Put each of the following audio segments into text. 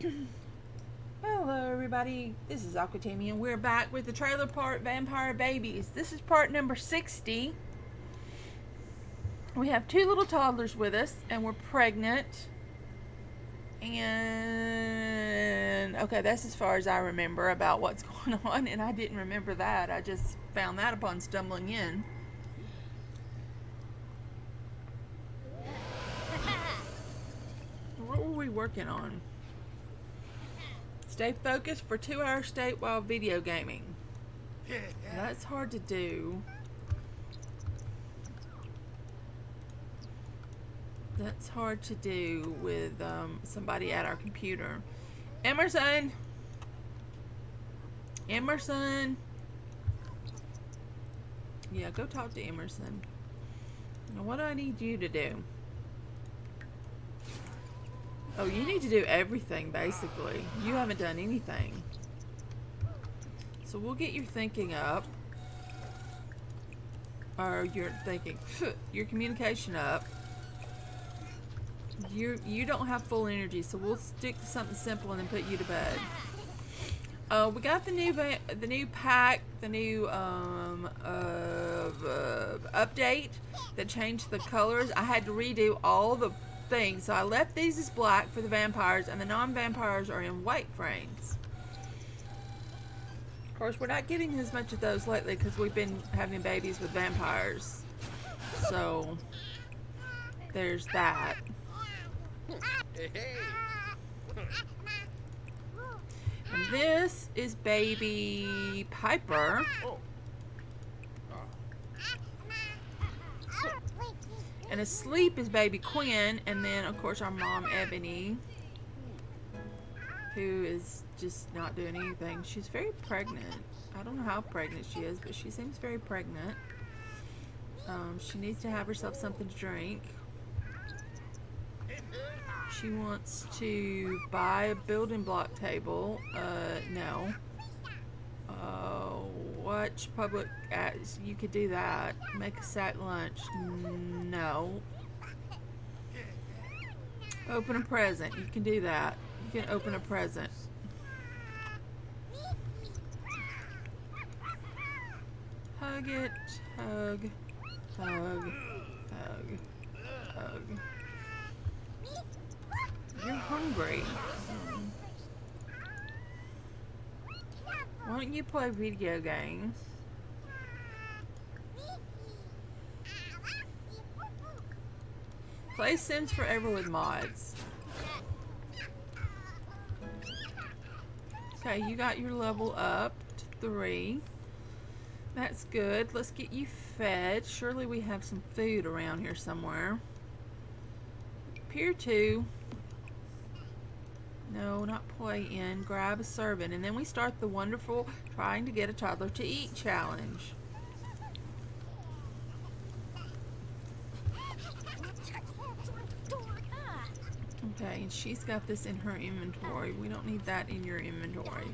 Hello everybody, this is Aquatami and we're back with the Trailer Park Vampire Babies. This is part number 60. We have two little toddlers with us and we're pregnant. And okay, that's as far as I remember about what's going on and I didn't remember that. I just found that upon stumbling in. What were we working on? Stay focused for two hours straight while video gaming. That's hard to do. That's hard to do with um, somebody at our computer. Emerson! Emerson! Yeah, go talk to Emerson. Now, what do I need you to do? Oh, you need to do everything, basically. You haven't done anything. So we'll get your thinking up. Or your thinking, your communication up. You you don't have full energy, so we'll stick to something simple and then put you to bed. Uh, we got the new the new pack, the new um, uh, uh, update that changed the colors. I had to redo all the things, so I left these as black for the vampires, and the non-vampires are in white frames. Of course, we're not getting as much of those lately because we've been having babies with vampires. So, there's that. And this is baby Piper. Oh. And asleep is baby Quinn. And then, of course, our mom, Ebony, who is just not doing anything. She's very pregnant. I don't know how pregnant she is, but she seems very pregnant. Um, she needs to have herself something to drink. She wants to buy a building block table. Uh, no. Uh, watch public ads. You could do that. Make a sack lunch. No. Open a present. You can do that. You can open a present. Hug it. Hug. Hug. Hug. Hug. You're hungry. Why don't you play video games? Play Sims Forever with mods. Okay, you got your level up to three. That's good. Let's get you fed. Surely we have some food around here somewhere. Appear to. No, not play in. Grab a servant. And then we start the wonderful trying to get a toddler to eat challenge. Okay, and she's got this in her inventory. We don't need that in your inventory.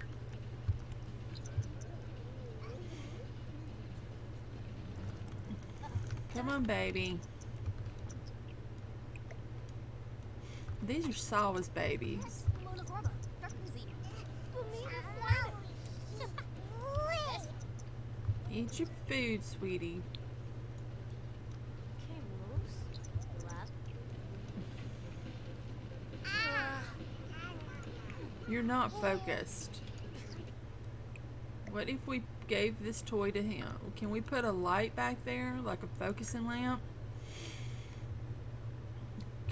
Come on, baby. These are Salva's babies. Eat your food, sweetie. You're not focused. What if we gave this toy to him? Can we put a light back there, like a focusing lamp?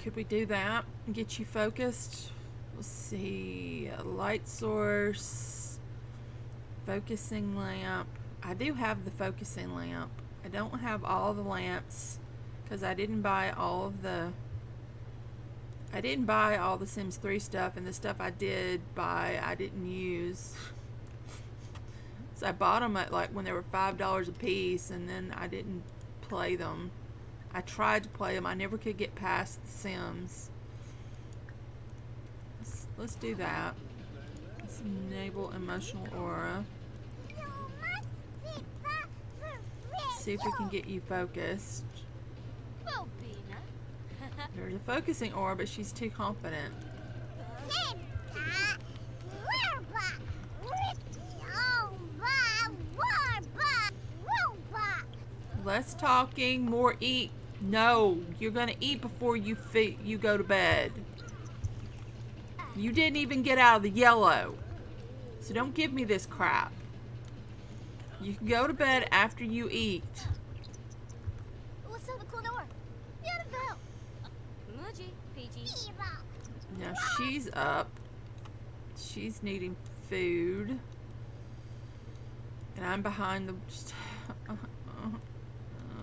Could we do that and get you focused? Let's see, a light source, focusing lamp. I do have the focusing lamp. I don't have all the lamps because I didn't buy all of the I didn't buy all the Sims 3 stuff and the stuff I did buy I didn't use. so I bought them at like when they were $5 a piece and then I didn't play them. I tried to play them. I never could get past the Sims. Let's, let's do that. Let's enable emotional aura. see if we can get you focused. There's a focusing orb, but she's too confident. Less talking, more eat. No, you're gonna eat before you you go to bed. You didn't even get out of the yellow. So don't give me this crap. You can go to bed after you eat. What's up, Clonor? Annabelle. Muji, PG. Now she's up. She's needing food. And I'm behind the.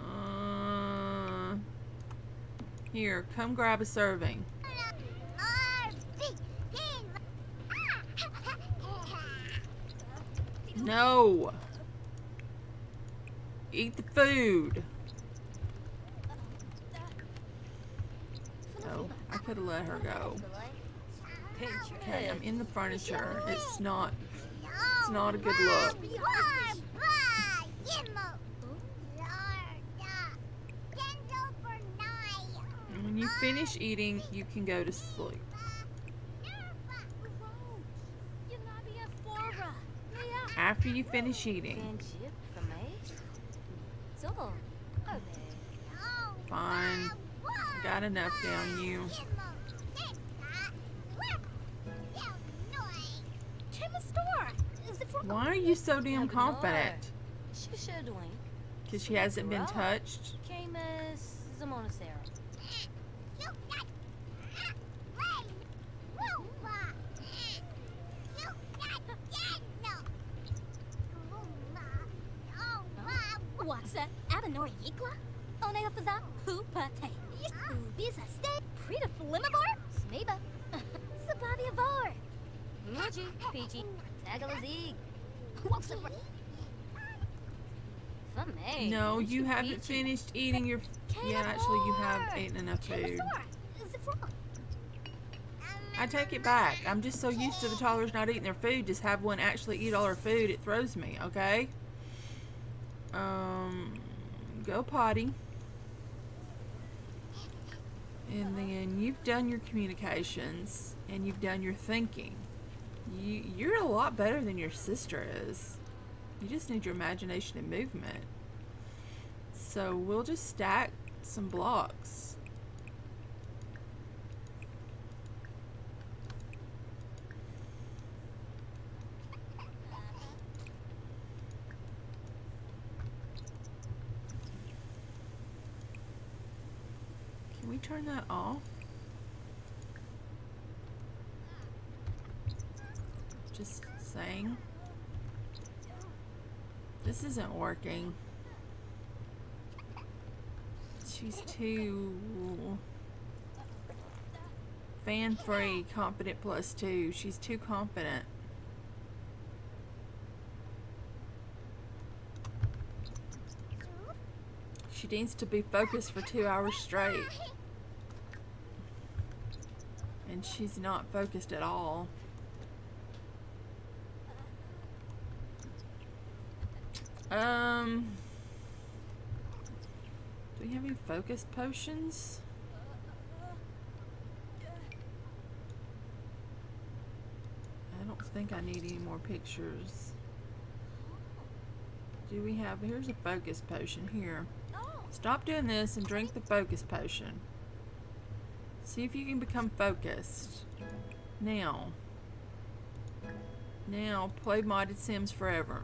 Uh, here, come grab a serving. No! Eat the food! Oh, I could have let her go. Okay, I'm in the furniture. It's not. It's not a good look. When you finish eating, you can go to sleep. After you finish eating. Fine. Got enough down you. Why are you so damn confident? Because she hasn't been touched? Abenor Yikla? Onega Faza? Who Pate? Bisa Stay? Prita Flimabor? Smeba? Sabavia Vor? Muji, Peachy, Tagalazig. No, you haven't finished eating your. Yeah, actually, you have eaten enough food. I take it back. I'm just so used to the toddlers not eating their food. Just have one actually eat all her food. It throws me, okay? Um, go potty. And then you've done your communications and you've done your thinking. You, you're a lot better than your sister is. You just need your imagination and movement. So we'll just stack some blocks. Can we turn that off? Just saying. This isn't working. She's too fan free, confident plus two. She's too confident. She needs to be focused for two hours straight. And she's not focused at all. Um, do we have any focus potions? I don't think I need any more pictures. Do we have, here's a focus potion here. Stop doing this and drink the focus potion. See if you can become focused. Now. Now, play Modded Sims forever.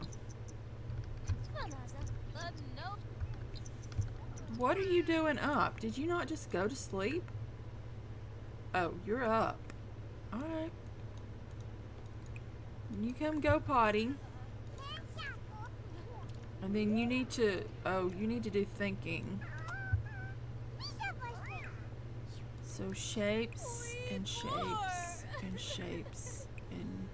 What are you doing up? Did you not just go to sleep? Oh, you're up. Alright. You come go potty. And then you need to, oh, you need to do thinking. So shapes and shapes and shapes and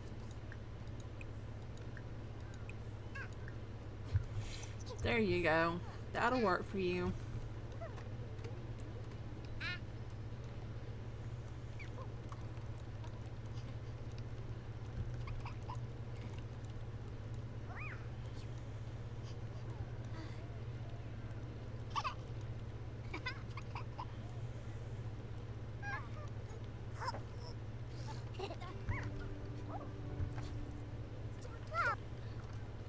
there you go. That'll work for you.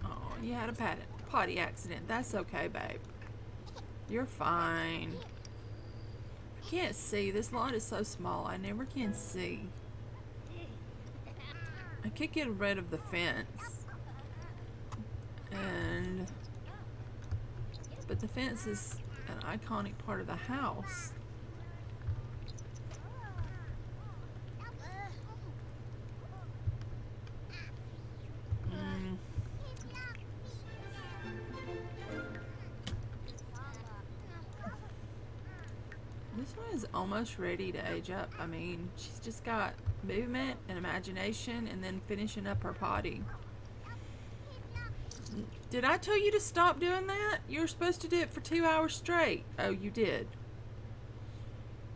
Oh, you had a pat potty accident. That's okay, babe. You're fine. I can't see. This lot is so small. I never can see. I could get rid of the fence. And... But the fence is an iconic part of the house. Almost ready to age up. I mean, she's just got movement and imagination and then finishing up her potty. Did I tell you to stop doing that? You were supposed to do it for two hours straight. Oh, you did.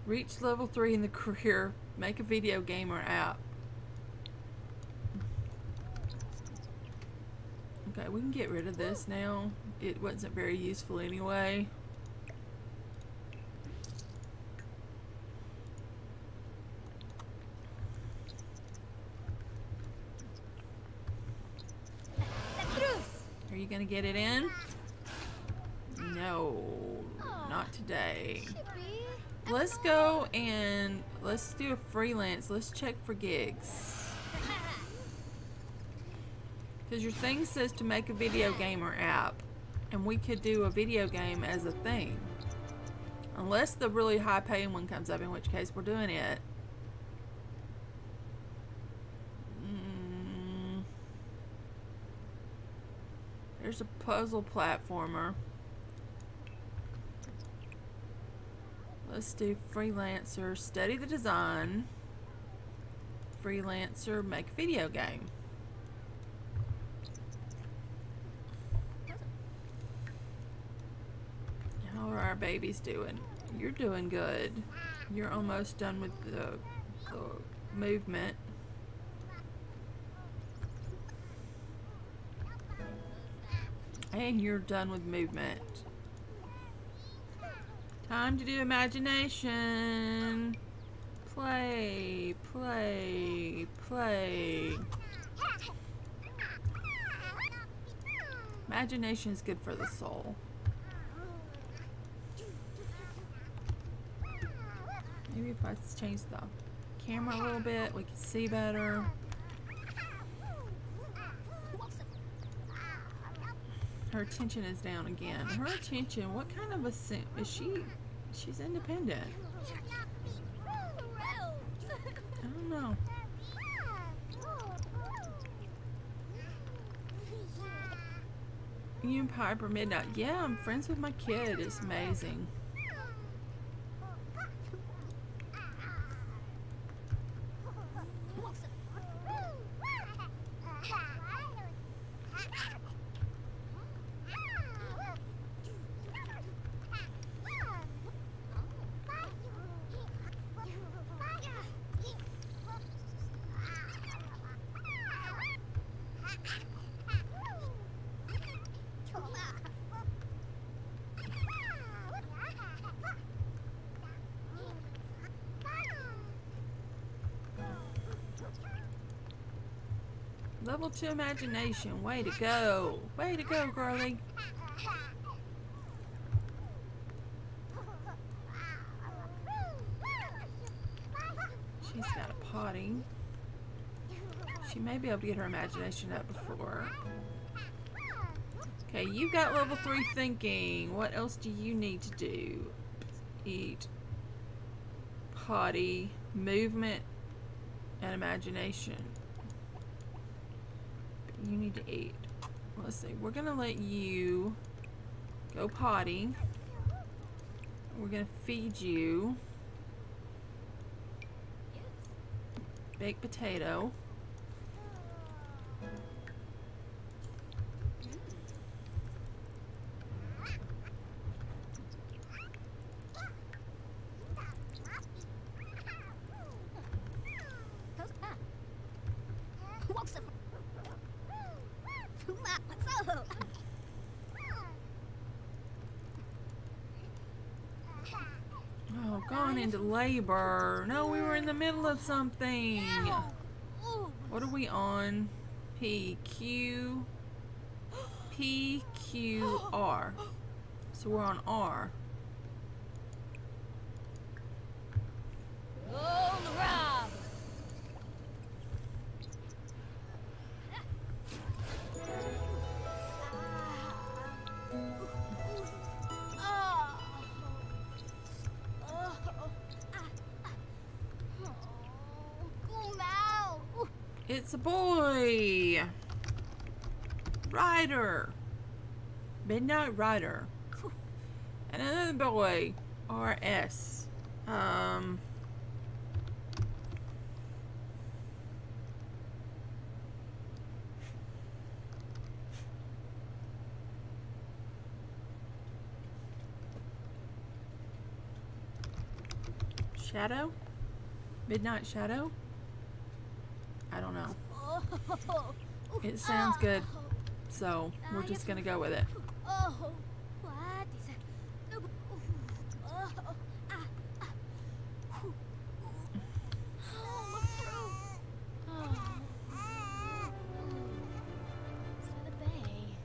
Reach level three in the career. Make a video game or app. Okay, we can get rid of this now. It wasn't very useful anyway. Are you gonna get it in? No, not today. Let's go and let's do a freelance. Let's check for gigs. Because your thing says to make a video game or app. And we could do a video game as a thing. Unless the really high paying one comes up, in which case we're doing it. Mm. There's a puzzle platformer. Let's do freelancer, study the design. Freelancer, make video game. How are our babies doing? You're doing good. You're almost done with the, the movement. And you're done with movement. Time to do imagination. Play, play, play. Imagination is good for the soul. Maybe if I change the camera a little bit, we can see better. Her attention is down again. Her attention, what kind of a is she? She's independent. I don't know. You and Piper Midnight. Yeah, I'm friends with my kid. It's amazing. 2 imagination. Way to go. Way to go, girlie. She's got a potty. She may be able to get her imagination up before. Okay, you've got level 3 thinking. What else do you need to do? Eat. Potty. Movement. And imagination you need to eat. Let's see. We're going to let you go potty. We're going to feed you baked potato. Gone into labor. No, we were in the middle of something. What are we on? P, Q, P, Q, R. So we're on R. Rider. And another boy. RS. Um. Shadow? Midnight Shadow? I don't know. It sounds good, so we're just gonna go with it. Oh, what is it? Oh, ah, ah. Oh, my throat. Oh. So the bay.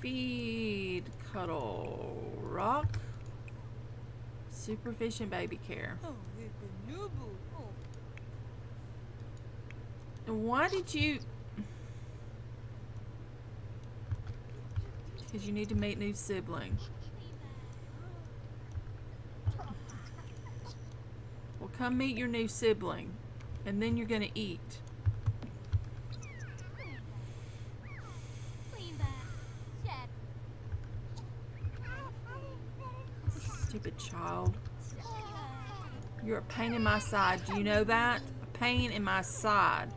Feed, cuddle, rock, supervision, baby care. Oh, Oh. Why did you? Because you need to meet new sibling. Well, come meet your new sibling, and then you're eat. Lean back. Shed. Stupid child. You're a pain in my side. Do you know that? A pain in my side.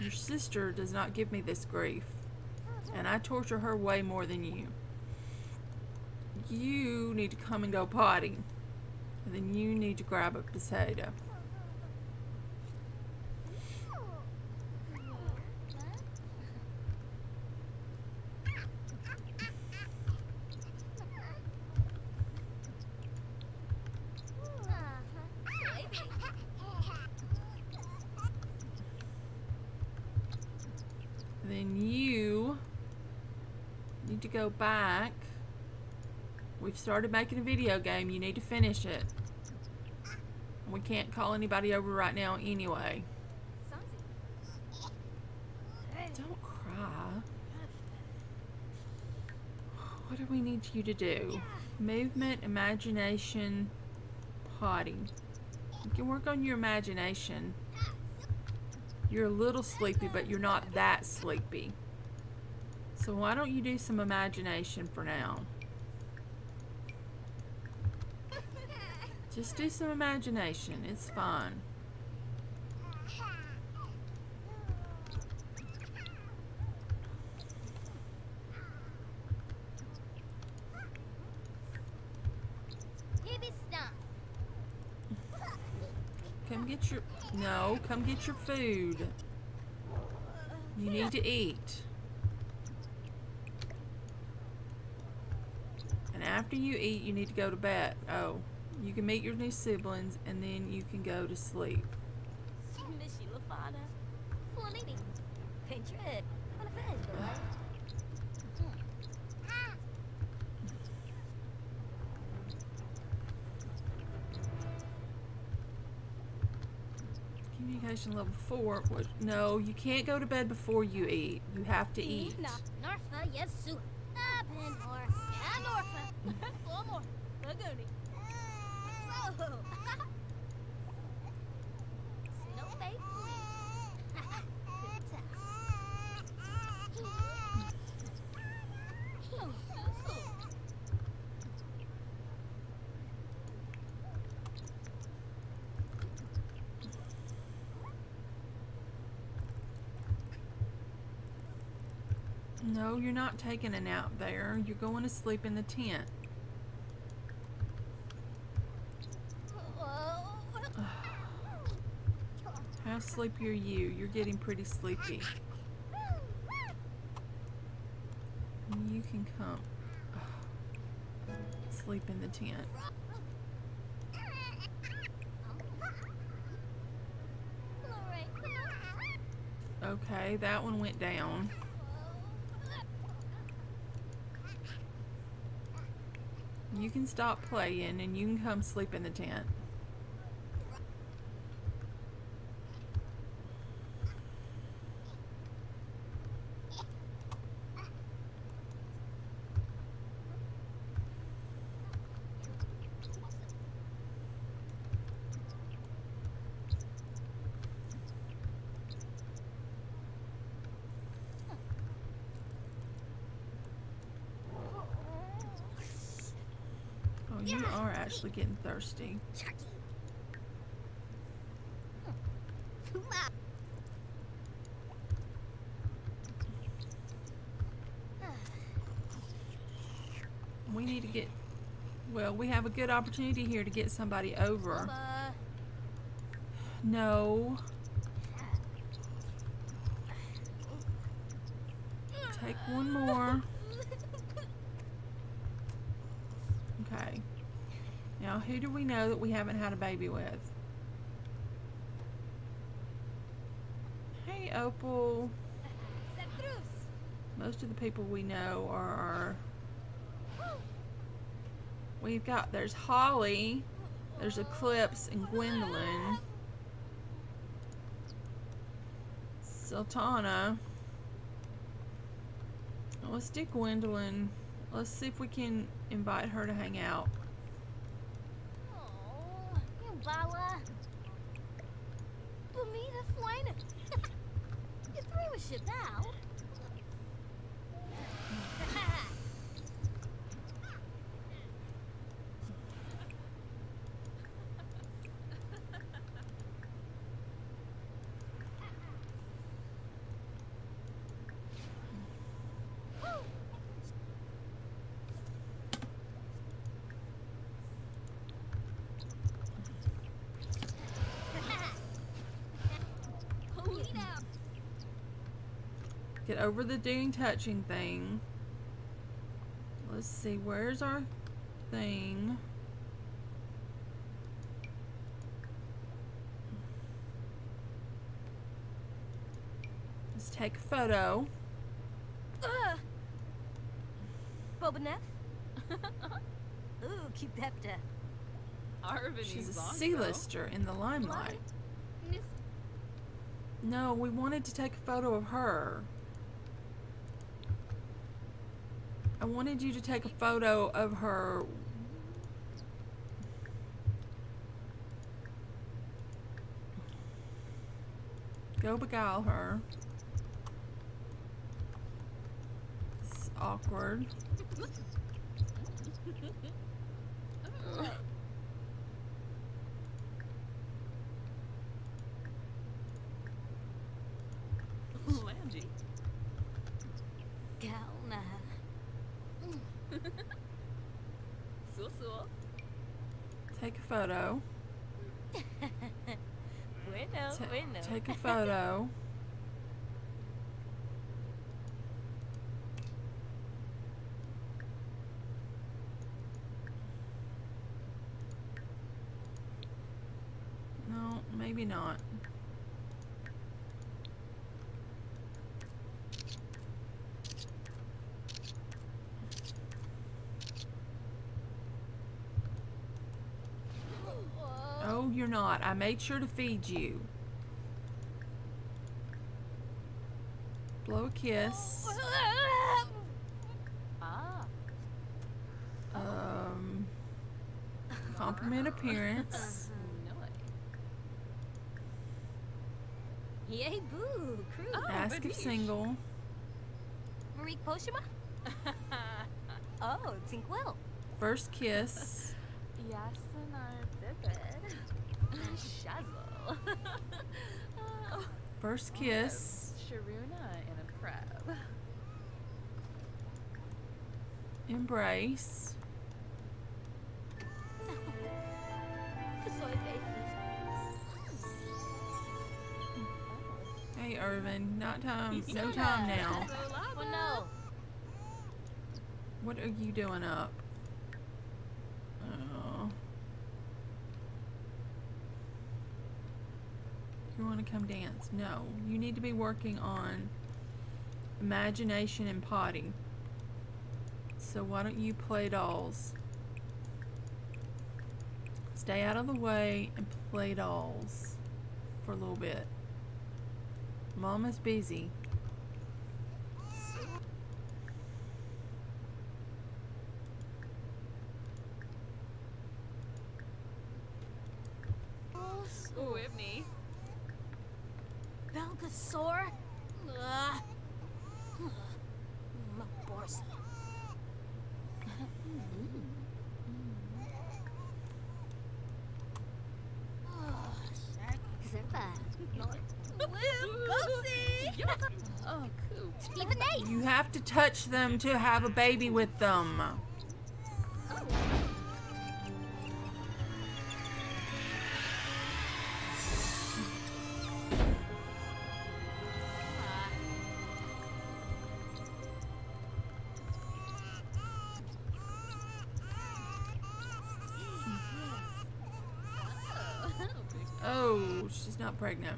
Your sister does not give me this grief. And I torture her way more than you. You need to come and go potty. And then you need to grab a potato. Then you need to go back. We've started making a video game. You need to finish it. We can't call anybody over right now anyway. Don't cry. What do we need you to do? Movement, imagination, potty. You can work on your imagination. You're a little sleepy, but you're not that sleepy. So why don't you do some imagination for now? Just do some imagination. It's stump. Come get your... No, come get your food. You need to eat. And after you eat, you need to go to bed. Oh, you can meet your new siblings and then you can go to sleep. Mishy Lafana. Flamini. Paint your head. On a bed, boy. Communication level four. What? No, you can't go to bed before you eat. You have to eat. No, you're not taking a nap there. You're going to sleep in the tent. you. You're getting pretty sleepy. You can come sleep in the tent. Okay, that one went down. You can stop playing and you can come sleep in the tent. Actually getting thirsty. We need to get. Well, we have a good opportunity here to get somebody over. No. Take one more. Okay. Now, who do we know that we haven't had a baby with? Hey, Opal. Most of the people we know are. We've got. There's Holly. There's Eclipse and Gwendolyn. Sultana. Let's do Gwendolyn. Let's see if we can invite her to hang out. Bala. Bonita Flynn. You threw a shit now. Bonita. Get over the doing touching thing. Let's see, where's our thing? Let's take a photo. Ugh. Bobanef? Ooh, to She's a. C-lister in the limelight. No, we wanted to take a photo of her. I wanted you to take a photo of her. Go beguile her. It's awkward. Landy. Galna. Susu. Take a photo. Bueno, Ta- bueno. take a photo. No, maybe not. Oh, you're not. I made sure to feed you. Blow a kiss. Ah. Um, compliment appearance. Yay, boo, crew. Ask if single. Marie Poshima? Oh, Tinkwell. First kiss. Yasanar Bibid. Shazzle. First kiss. Sharuna and a crab. Embrace. Hey, Irvin. Not time. No time now. No. What are you doing up? Oh. You want to come dance? No. You need to be working on imagination, and potting. So why don't you play dolls? Stay out of the way and play dolls for a little bit. Mama's busy. Touch them to have a baby with them. Oh, she's not pregnant.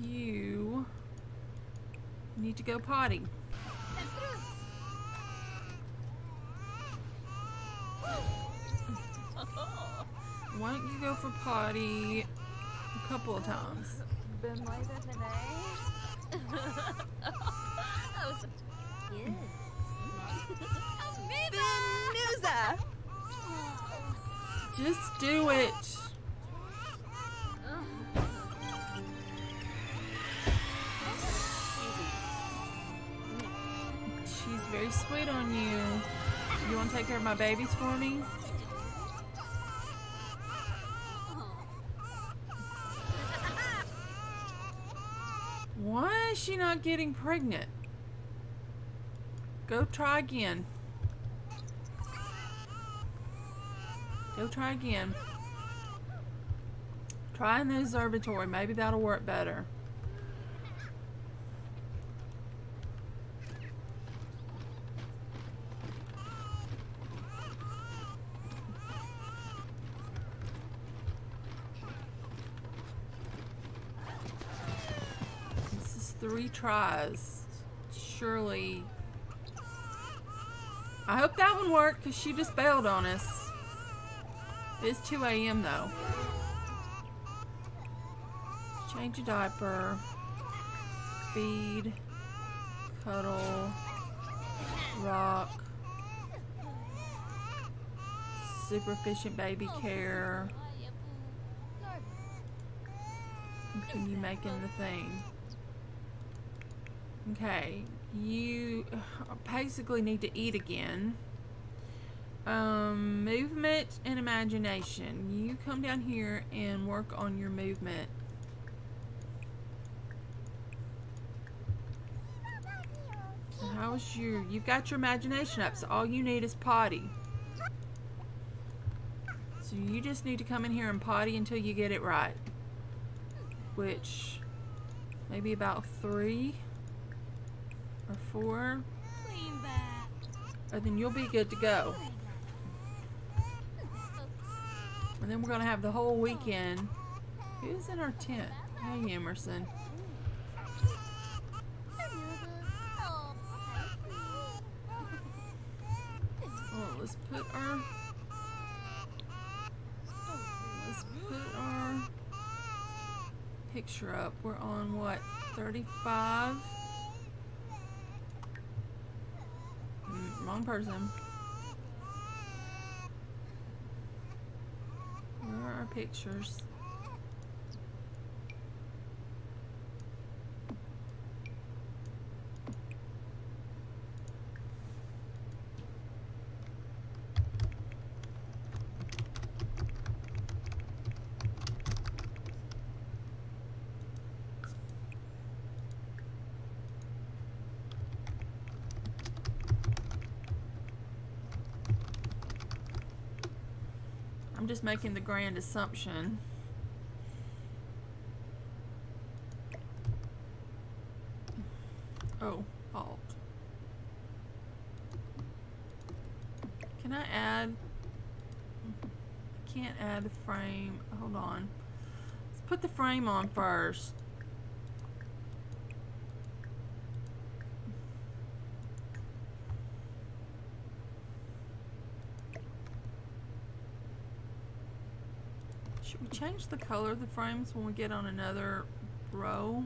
You need to go potty. Why don't you go for potty a couple of times? Been A. that was Yes. Benuza! Just do it. Babies for me? Why is she not getting pregnant? Go try again. Go try again. Try in the observatory. Maybe that'll work better. This is three tries. Surely. I hope that one worked because she just bailed on us. It's 2 a.m. though. Change a diaper. Feed. Cuddle. Rock. Super efficient baby care. Continue making the thing. Okay, you basically need to eat again. Um, movement and imagination. You come down here and work on your movement. How's your? You've got your imagination up, so all you need is potty. So you just need to come in here and potty until you get it right. Which, maybe about three or four, and then you'll be good to go. And then we're gonna have the whole weekend. Who's in our tent? Hey, Emerson. Oh, let's put our let's put our picture up. We're on what 35. Mm, wrong person. Where are our pictures? making the grand assumption. Oh, alt. Can I add? I can't add the frame. Hold on. Let's put the frame on first. Change the color of the frames when we get on another row?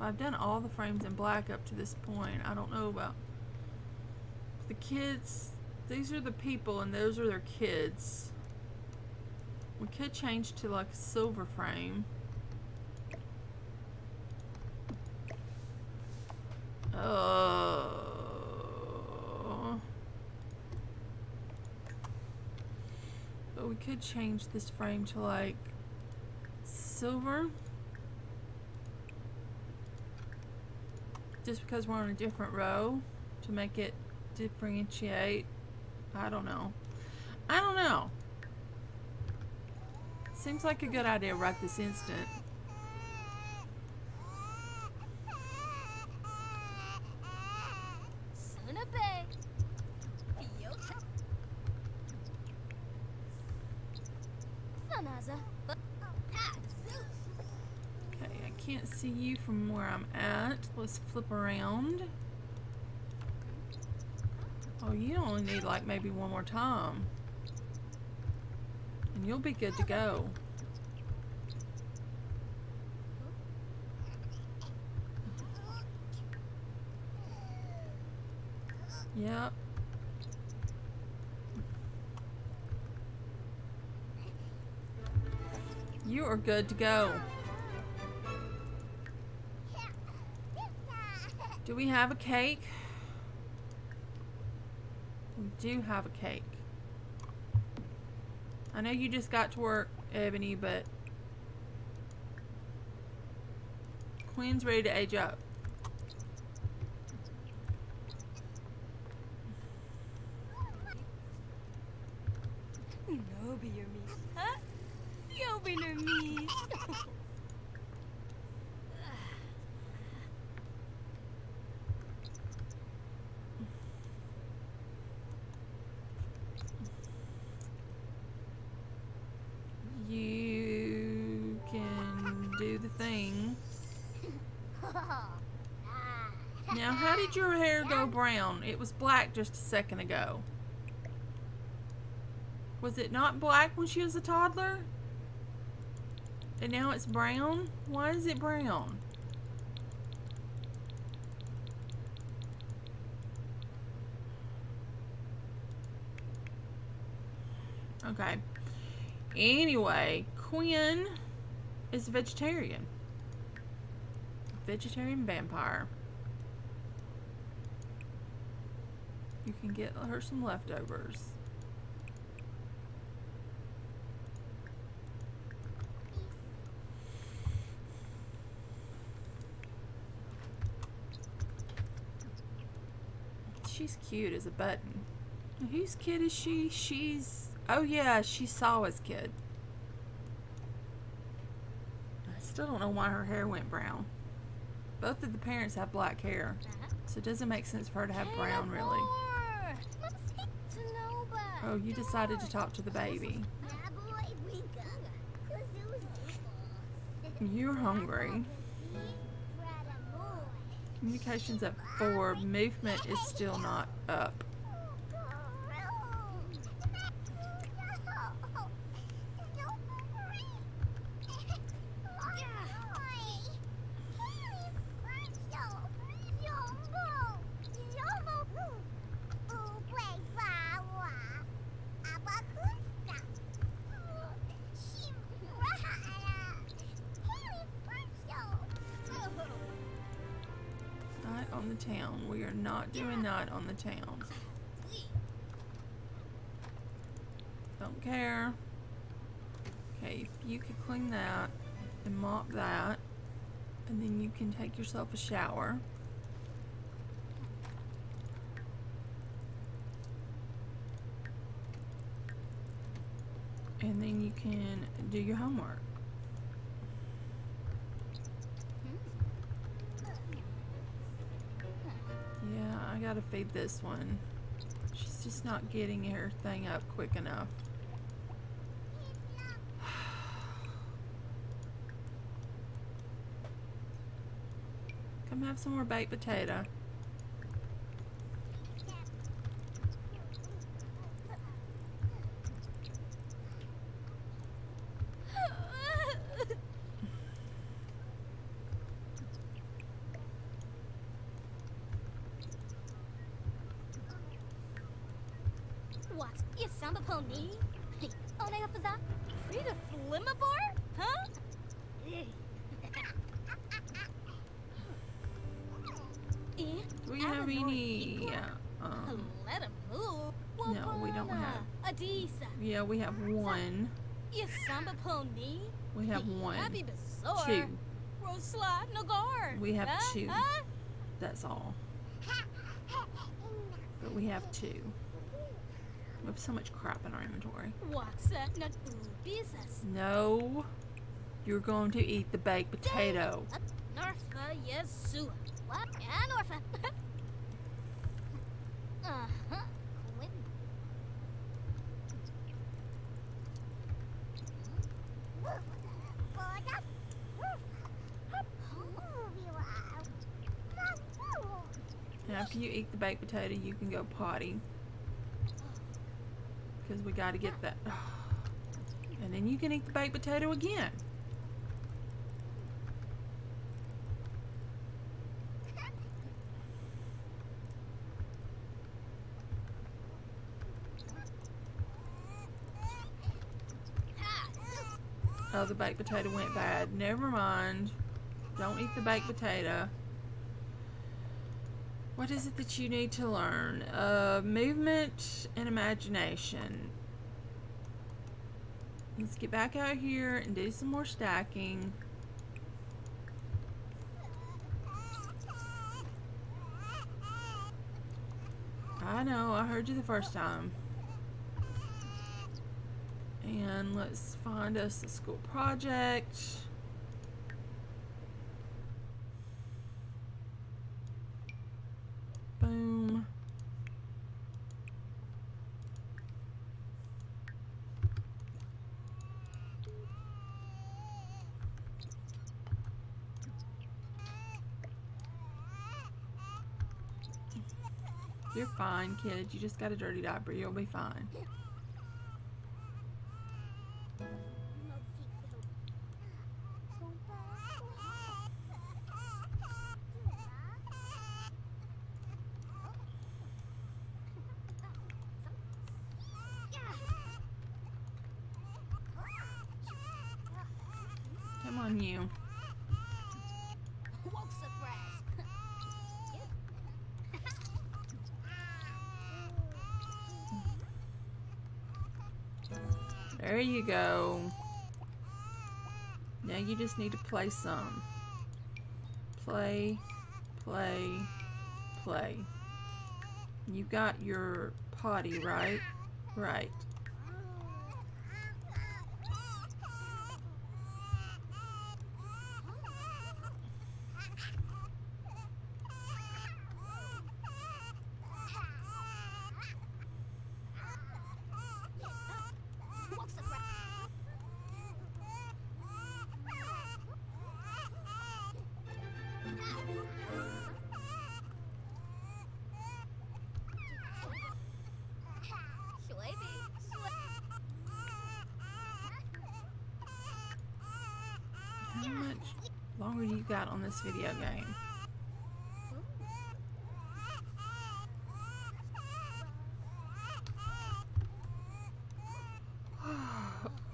I've done all the frames in black up to this point. I don't know about the kids. These are the people and those are their kids. We could change to like a silver frame. Oh. But we could change this frame to like silver. Just because we're on a different row to make it differentiate. I don't know. I don't know. Seems like a good idea right this instant. Sunabe. Yoka. Sanaza. Ha, Zeus. Okay, I can't see you from where I'm at. Let's flip around. Oh, you only need like maybe one more time. And you'll be good to go. Yep. You are good to go. Do we have a cake? We do have a cake. I know you just got to work, Ebony, but Queen's ready to age up. No be your me. Huh? Yo be me. You can do the thing. Now, how did your hair go brown? It was black just a second ago. Was it not black when she was a toddler? And now it's brown? Why is it brown? Okay. Anyway, Quinn is vegetarian. Vegetarian vampire. You can get her some leftovers. She's cute as a button. Whose kid is she? She's. Oh, yeah, she's Sawa's kid. I still don't know why her hair went brown. Both of the parents have black hair, so it doesn't make sense for her to have brown, really. Oh, you decided to talk to the baby. You're hungry. Communications at four. Movement is still not up. Not on the town. Don't care. Okay, if you could clean that and mop that, and then you can take yourself a shower. And then you can do your homework. I gotta feed this one. She's just not getting her thing up quick enough. Come have some more baked potato. You samba pony? Onega faza? Frida flimmabar? Huh? Eh, Do we have Avenor any? equal. uh, Um, Let him move. No, we don't have. Adisa. yeah, we have one. You samba pony? We have one. Two. We have two. Huh? That's all. But we have two. We have so much crap in our inventory. What's that? Not business. No. You're going to eat the baked potato. Norfa Yesu. What? Yeah, Norfa. uh-huh. And after you eat the baked potato, you can go potty. Because we got to get that. And then you can eat the baked potato again. Oh, the baked potato went bad. Never mind. Don't eat the baked potato. What is it that you need to learn? Uh, movement and imagination. Let's get back out here and do some more stacking. I know, I heard you the first time. And let's find us a school project. Boom. You're fine, kid. You just got a dirty diaper. You'll be fine. You go. Now you just need to play some. Play, play, play. You got your potty, right? Right. How much longer you got on this video game?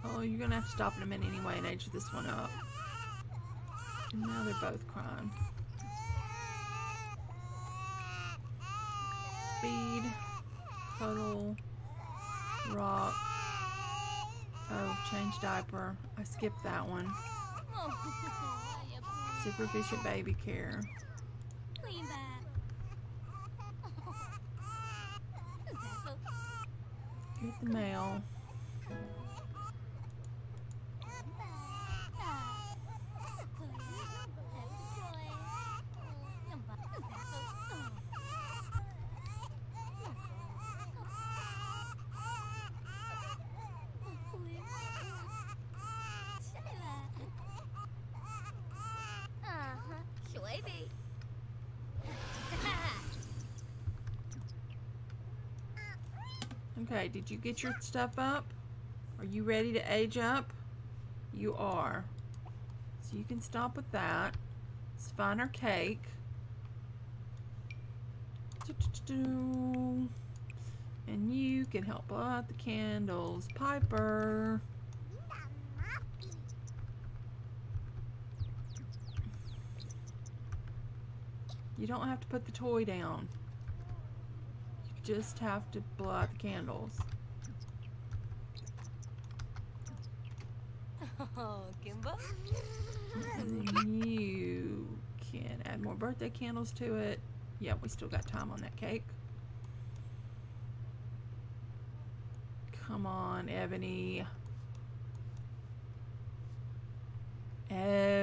Oh, you're gonna have to stop in a minute anyway and age this one up. And now they're both crying. Feed, cuddle, rock. Oh, change diaper. I skipped that one. Oh. Superficial baby care. Get the mail. Okay, did you get your stuff up? Are you ready to age up? You are. So you can stop with that. Let's find our cake. And you can help out the candles. Piper. You don't have to put the toy down. Just have to blow out the candles. Oh, then you can add more birthday candles to it. Yeah, we still got time on that cake. Come on, Ebony. Ebony.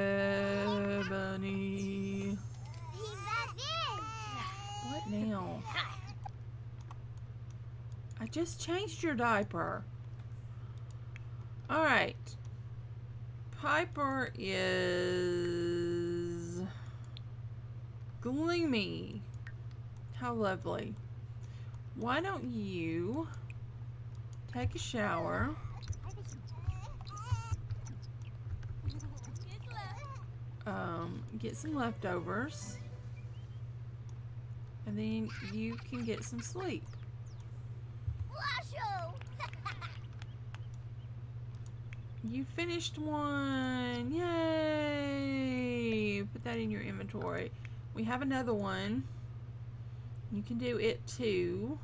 What now? I just changed your diaper. Alright. Piper is gloomy. How lovely. Why don't you take a shower? Um, get some leftovers. And then you can get some sleep. Lasho! You finished one. Yay! Put that in your inventory. We have another one. You can do it too.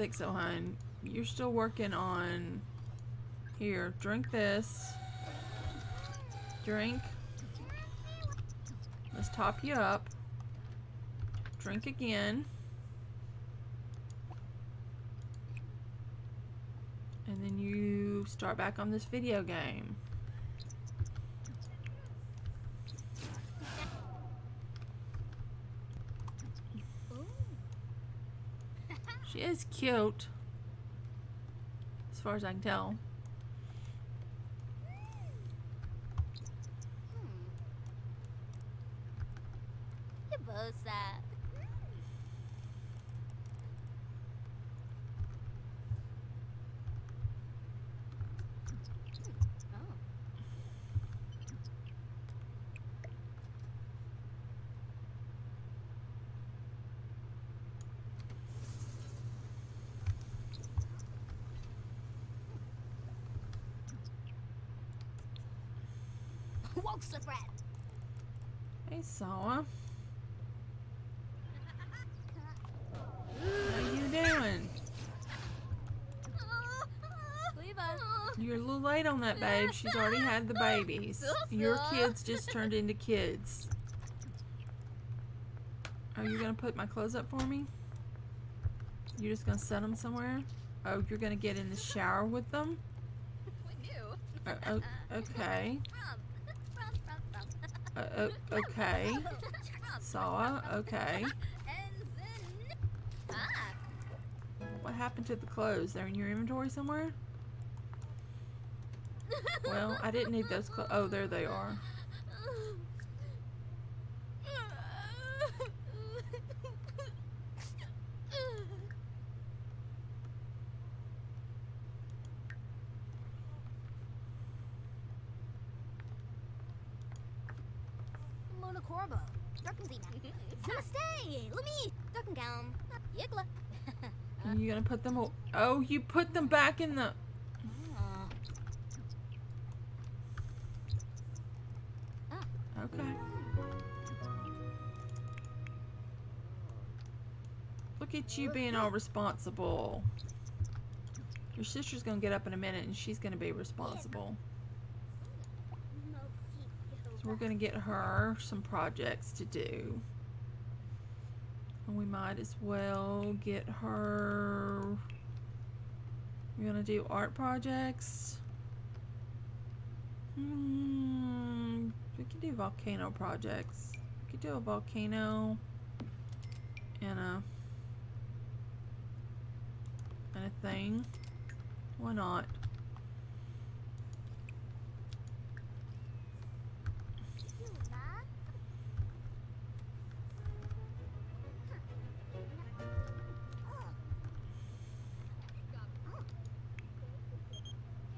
Think so, hon. You're still working on here, drink this. Drink. Let's top you up. Drink again. And then you start back on this video game. She is cute. As far as I can tell. You both sad. Oh. Woke Sliprat! Hey, Sawa. How you doing? You're a little late on that, babe. She's already had the babies. Your kids just turned into kids. Are you gonna put my clothes up for me? You're just gonna set them somewhere? Oh, you're gonna get in the shower with them? Uh, o- okay. Uh, o- okay. Sawa, okay. Ah. What happened to the clothes? They're in your inventory somewhere? Well, I didn't need those clothes. Oh, there they are. Mona Corbo. Darken Zina. Mm-hmm. Namaste. Lumi. Darken Gown. Yigla. Are you gonna put them? Oh, you put them back in the. You being all responsible. Your sister's gonna get up in a minute and she's gonna be responsible. So we're gonna get her some projects to do. And we might as well get her. We're gonna do art projects. Hmm. We could do volcano projects. We could do a volcano and a thing. Why not?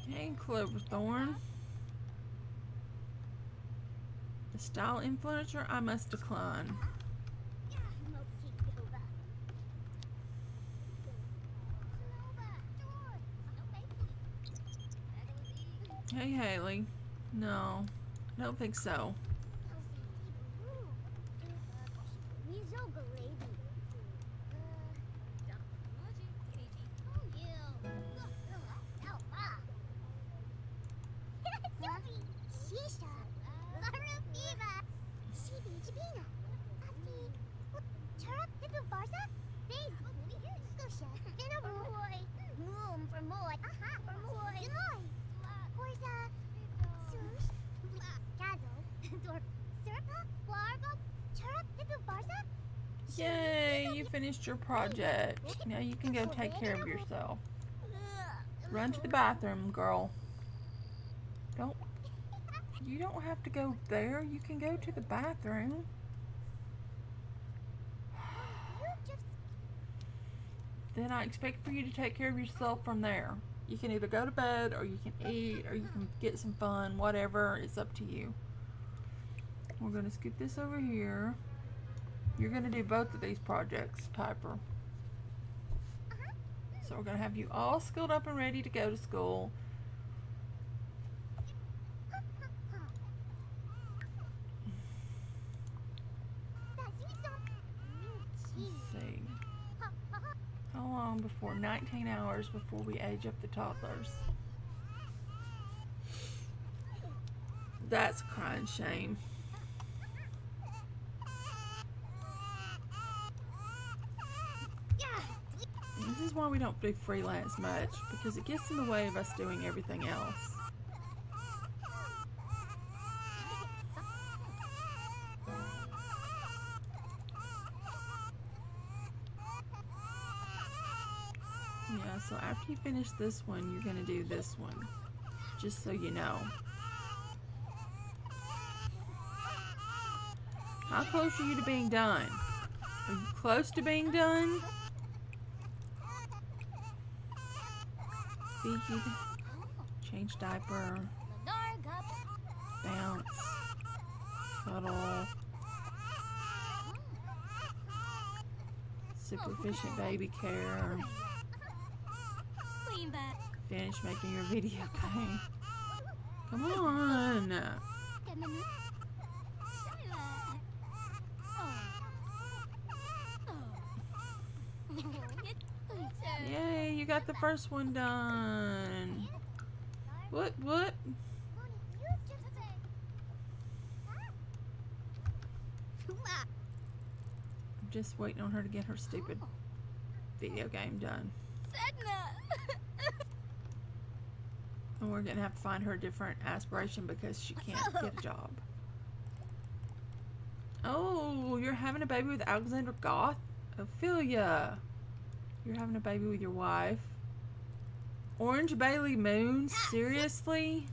Hey, Cloverthorn. The style influencer I must decline. Hey, Haley. No, I don't think so. Project. Now you can go take care of yourself. Run to the bathroom, girl. Don't. You don't have to go there. You can go to the bathroom. Then I expect for you to take care of yourself from there. You can either go to bed or you can eat or you can get some fun, whatever. It's up to you. We're going to scoot this over here. You're going to do both of these projects, Piper. Uh-huh. So we're going to have you all skilled up and ready to go to school. Let's see. How long before? 19 hours before we age up the toddlers. That's a crying shame. This is why we don't do freelance much, because it gets in the way of us doing everything else. Yeah, so after you finish this one, you're going to do this one. Just so you know. How close are you to being done? Are you close to being done? Feed, change diaper, bounce, cuddle, super efficient baby care, finish making your video game. Come on! Yay, you got the first one done. What, what? I'm just waiting on her to get her stupid video game done. And we're gonna have to find her a different aspiration because she can't get a job. Oh, you're having a baby with Alexander Goth? Ophelia. You're having a baby with your wife. Orange Bailey Moon? Seriously?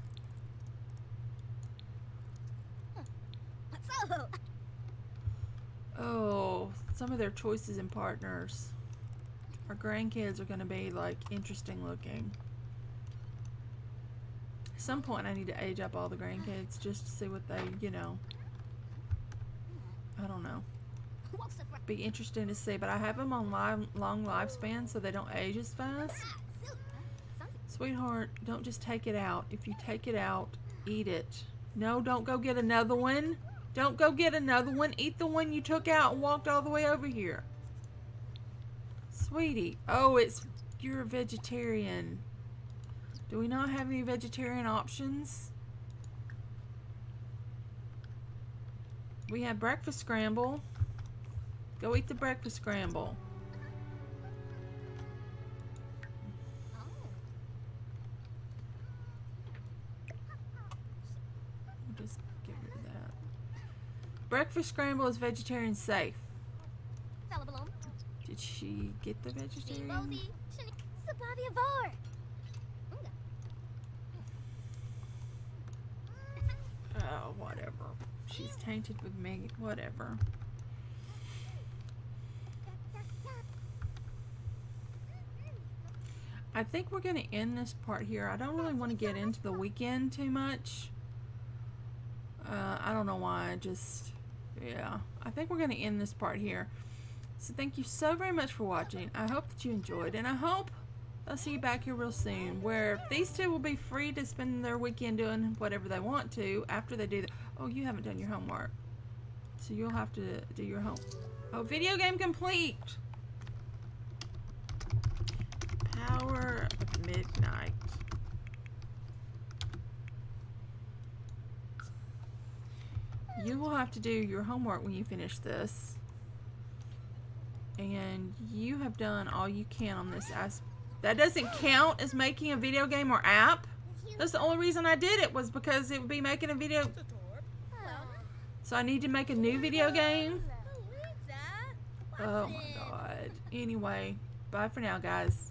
Oh, some of their choices in partners. Our grandkids are going to be like interesting looking. At some point, I need to age up all the grandkids just to see what they, you know. I don't know. Be interesting to see, but I have them on live, long lifespan so they don't age as fast. Sweetheart, don't just take it out. If you take it out, eat it. No, don't go get another one. Don't go get another one. Eat the one you took out and walked all the way over here. Sweetie. Oh, it's you're a vegetarian. Do we not have any vegetarian options? We have breakfast scramble. Go eat the breakfast scramble. Just get rid of that. Breakfast scramble is vegetarian safe. Did she get the vegetarian? Oh, whatever. She's tainted with me. Whatever. I think we're going to end this part here. I don't really want to get into the weekend too much. Uh, I don't know why. I just, yeah. I think we're going to end this part here. So thank you so very much for watching. I hope that you enjoyed. And I hope I'll see you back here real soon. Where these two will be free to spend their weekend doing whatever they want to after they do the... Oh, you haven't done your homework. So you'll have to do your home... Oh, video game complete! Power of Midnight. You will have to do your homework when you finish this. And you have done all you can on this. As that doesn't count as making a video game or app. That's the only reason I did it was because it would be making a video. So I need to make a new video game. Oh my god. Anyway, bye for now, guys.